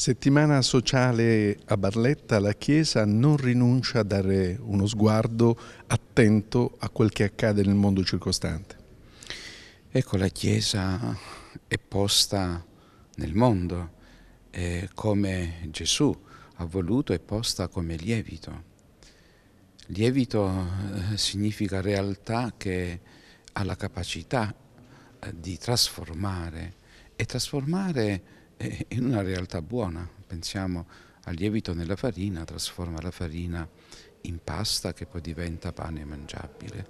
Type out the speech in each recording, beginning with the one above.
Settimana sociale a Barletta, la Chiesa non rinuncia a dare uno sguardo attento a quel che accade nel mondo circostante. Ecco, la Chiesa è posta nel mondo eh, come Gesù ha voluto, è posta come lievito. Lievito eh, significa realtà che ha la capacità eh, di trasformare e trasformare in una realtà buona. Pensiamo al lievito nella farina, trasforma la farina in pasta che poi diventa pane mangiabile.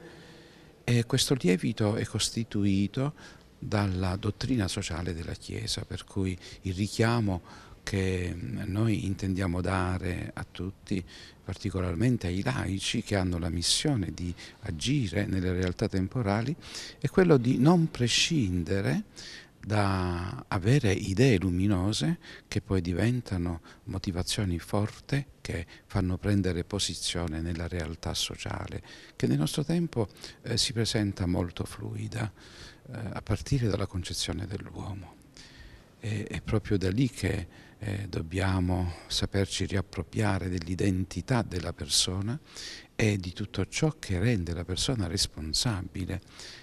E questo lievito è costituito dalla dottrina sociale della Chiesa, per cui il richiamo che noi intendiamo dare a tutti, particolarmente ai laici che hanno la missione di agire nelle realtà temporali, è quello di non prescindere da avere idee luminose che poi diventano motivazioni forti che fanno prendere posizione nella realtà sociale, che nel nostro tempo eh, si presenta molto fluida, eh, a partire dalla concezione dell'uomo. È proprio da lì che eh, dobbiamo saperci riappropriare dell'identità della persona e di tutto ciò che rende la persona responsabile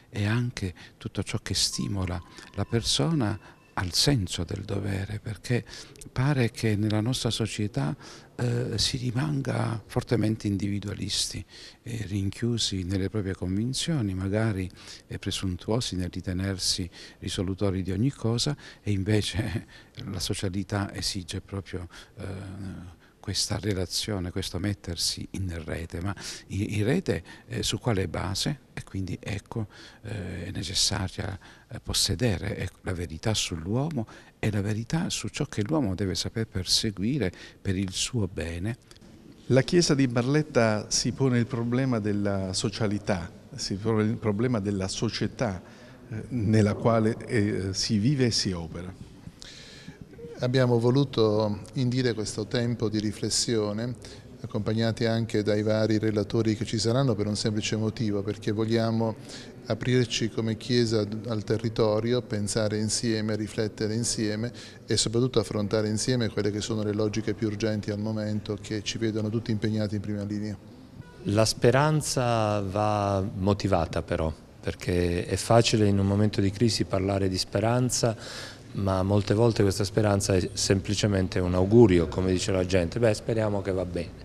e anche tutto ciò che stimola la persona al senso del dovere, perché pare che nella nostra società eh, si rimanga fortemente individualisti, eh, rinchiusi nelle proprie convinzioni, magari eh, presuntuosi nel ritenersi risolutori di ogni cosa e invece la socialità esige proprio eh, questa relazione, questo mettersi in rete, ma in rete eh, su quale base? E quindi ecco eh, è necessaria eh, possedere ecco, la verità sull'uomo e la verità su ciò che l'uomo deve saper perseguire per il suo bene. La Chiesa di Barletta si pone il problema della socialità, si pone il problema della società eh, nella quale eh, si vive e si opera. Abbiamo voluto indire questo tempo di riflessione accompagnati anche dai vari relatori che ci saranno per un semplice motivo, perché vogliamo aprirci come Chiesa al territorio, pensare insieme, riflettere insieme e soprattutto affrontare insieme quelle che sono le logiche più urgenti al momento che ci vedono tutti impegnati in prima linea. La speranza va motivata però, perché è facile in un momento di crisi parlare di speranza, ma molte volte questa speranza è semplicemente un augurio, come dice la gente, beh speriamo che va bene.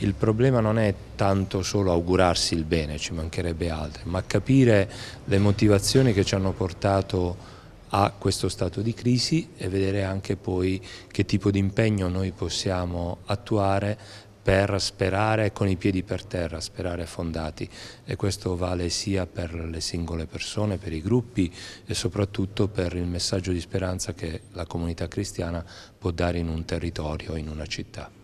Il problema non è tanto solo augurarsi il bene, ci mancherebbe altro, ma capire le motivazioni che ci hanno portato a questo stato di crisi e vedere anche poi che tipo di impegno noi possiamo attuare per sperare con i piedi per terra, sperare fondati e questo vale sia per le singole persone, per i gruppi e soprattutto per il messaggio di speranza che la comunità cristiana può dare in un territorio, in una città.